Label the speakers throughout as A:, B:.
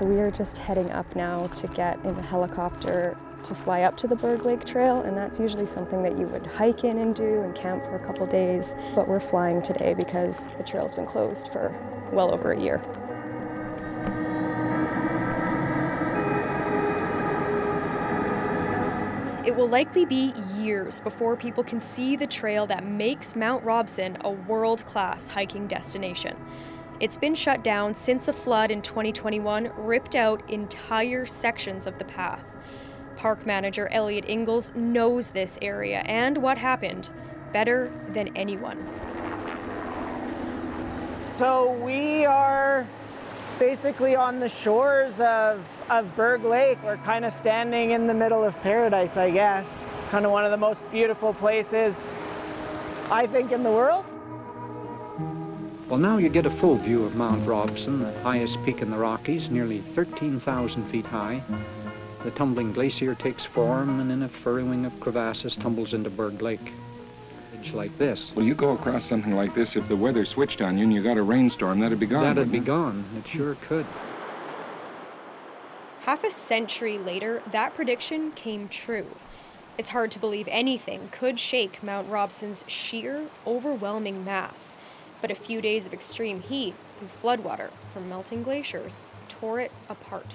A: So we are just heading up now to get in the helicopter to fly up to the Berg Lake Trail, and that's usually something that you would hike in and do and camp for a couple days. But we're flying today because the trail's been closed for well over a year.
B: It will likely be years before people can see the trail that makes Mount Robson a world class hiking destination. It's been shut down since a flood in 2021 ripped out entire sections of the path. Park manager Elliot Ingalls knows this area and what happened better than anyone.
C: So we are basically on the shores of, of Berg Lake. We're kind of standing in the middle of paradise, I guess. It's kind of one of the most beautiful places, I think, in the world.
D: Well, now you get a full view of Mount Robson, the highest peak in the Rockies, nearly 13,000 feet high. The tumbling glacier takes form and in a furrowing of crevasses tumbles into Berg Lake. It's like this.
E: Well, you go across something like this, if the weather switched on you and you got a rainstorm, that'd be gone.
D: That'd be
E: it?
D: gone. It sure could.
B: Half a century later, that prediction came true. It's hard to believe anything could shake Mount Robson's sheer, overwhelming mass. But a few days of extreme heat and floodwater from melting glaciers tore it apart.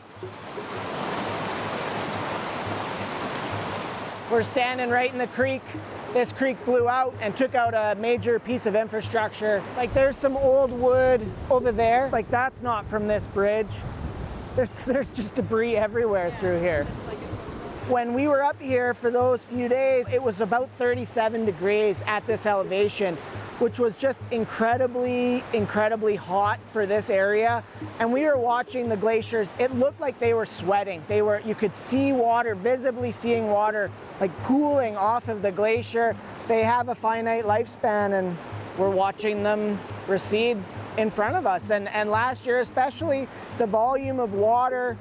C: We're standing right in the creek. This creek blew out and took out a major piece of infrastructure. Like there's some old wood over there. Like that's not from this bridge. There's, there's just debris everywhere through here. When we were up here for those few days, it was about 37 degrees at this elevation, which was just incredibly, incredibly hot for this area. And we were watching the glaciers. It looked like they were sweating. They were, you could see water, visibly seeing water like pooling off of the glacier. They have a finite lifespan and we're watching them recede in front of us. And, and last year, especially, the volume of water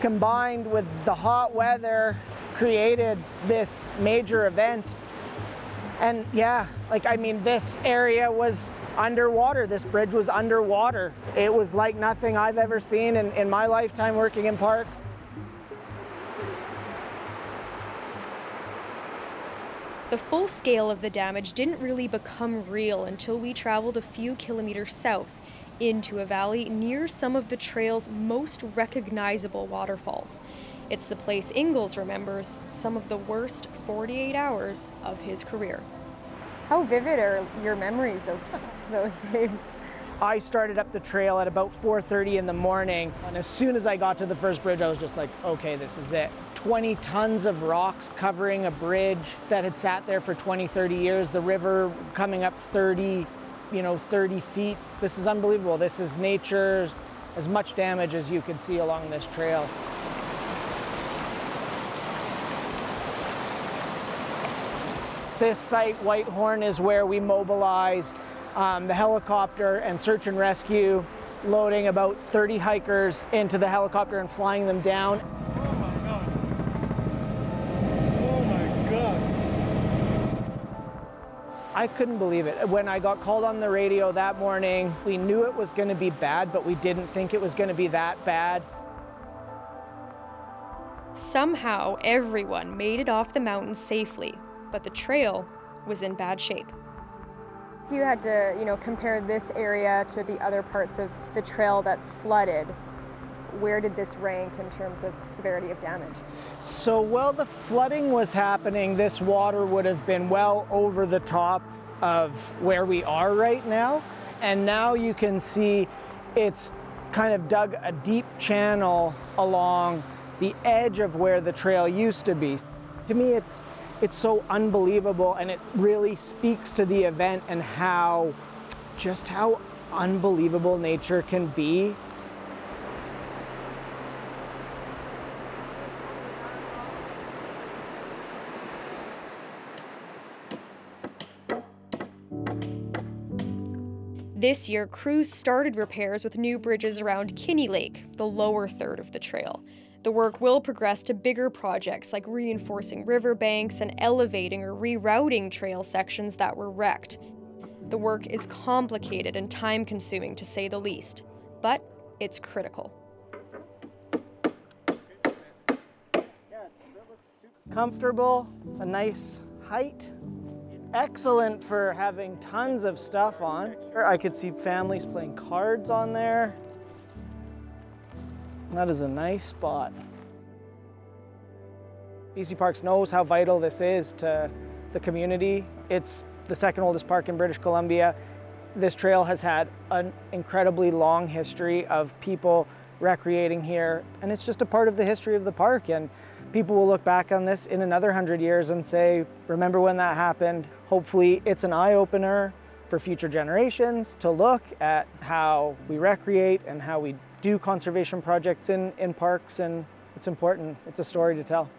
C: combined with the hot weather created this major event. And yeah, like I mean, this area was underwater. This bridge was underwater. It was like nothing I've ever seen in, in my lifetime working in parks.
B: The full scale of the damage didn't really become real until we traveled a few kilometers south into a valley near some of the trail's most recognizable waterfalls. It's the place Ingalls remembers some of the worst 48 hours of his career.
A: How vivid are your memories of those days?
C: I started up the trail at about 4:30 in the morning, and as soon as I got to the first bridge, I was just like, "Okay, this is it." 20 tons of rocks covering a bridge that had sat there for 20, 30 years. The river coming up 30, you know, 30 feet. This is unbelievable. This is nature, as much damage as you can see along this trail. This site, Whitehorn, is where we mobilized um, the helicopter and search and rescue, loading about 30 hikers into the helicopter and flying them down. I couldn't believe it. When I got called on the radio that morning, we knew it was going to be bad, but we didn't think it was going to be that bad.
B: Somehow, everyone made it off the mountain safely, but the trail was in bad shape.
A: If you had to, you know, compare this area to the other parts of the trail that flooded, where did this rank in terms of severity of damage?
C: So while the flooding was happening, this water would have been well over the top of where we are right now. And now you can see it's kind of dug a deep channel along the edge of where the trail used to be. To me, it's it's so unbelievable and it really speaks to the event and how just how unbelievable nature can be
B: This year, crews started repairs with new bridges around Kinney Lake, the lower third of the trail. The work will progress to bigger projects like reinforcing riverbanks and elevating or rerouting trail sections that were wrecked. The work is complicated and time consuming to say the least, but it's critical.
C: Comfortable, a nice height, excellent for having tons of stuff on. I could see families playing cards on there. That is a nice spot. BC Parks knows how vital this is to the community. It's the second oldest park in British Columbia. This trail has had an incredibly long history of people recreating here, and it's just a part of the history of the park. And people will look back on this in another hundred years and say, remember when that happened? Hopefully, it's an eye opener for future generations to look at how we recreate and how we do conservation projects in, in parks, and it's important. It's a story to tell.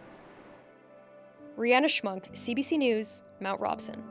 B: Rhianna Schmunk, CBC News, Mount Robson.